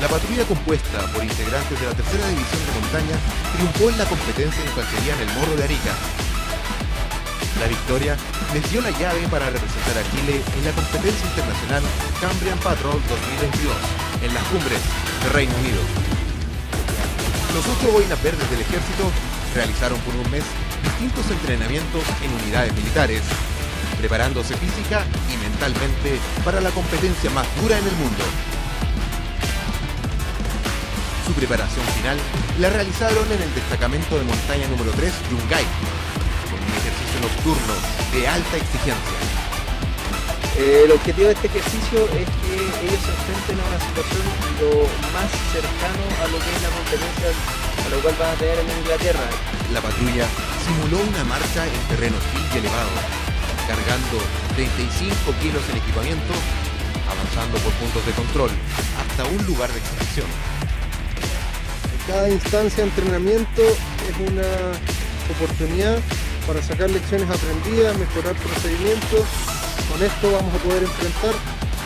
La patrulla compuesta por integrantes de la tercera división de montaña triunfó en la competencia de infantería en el Morro de Arica. La victoria les dio la llave para representar a Chile en la competencia internacional Cambrian Patrol 2022 en las cumbres de Reino Unido. Los ocho boinas verdes del ejército realizaron por un mes distintos entrenamientos en unidades militares, preparándose física y mentalmente para la competencia más dura en el mundo. Su preparación final la realizaron en el destacamento de montaña número 3 Yungay, con un ejercicio nocturno de alta exigencia. Eh, el objetivo de este ejercicio es que ellos se enfrenten a una situación lo más cercano a lo que es la competencia a lo cual van a tener en Inglaterra. La patrulla simuló una marcha en terreno hostil y elevado, cargando 35 kilos en equipamiento, avanzando por puntos de control hasta un lugar de extracción. Cada instancia de entrenamiento es una oportunidad para sacar lecciones aprendidas, mejorar procedimientos. Con esto vamos a poder enfrentar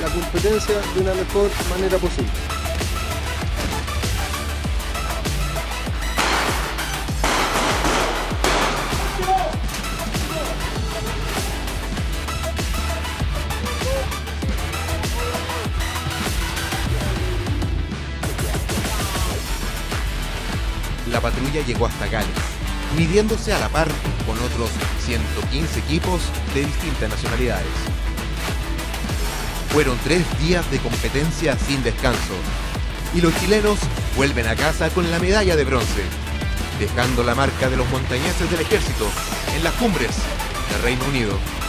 la competencia de una mejor manera posible. La patrulla llegó hasta Gales, midiéndose a la par con otros 115 equipos de distintas nacionalidades. Fueron tres días de competencia sin descanso y los chilenos vuelven a casa con la medalla de bronce, dejando la marca de los montañeses del ejército en las cumbres del Reino Unido.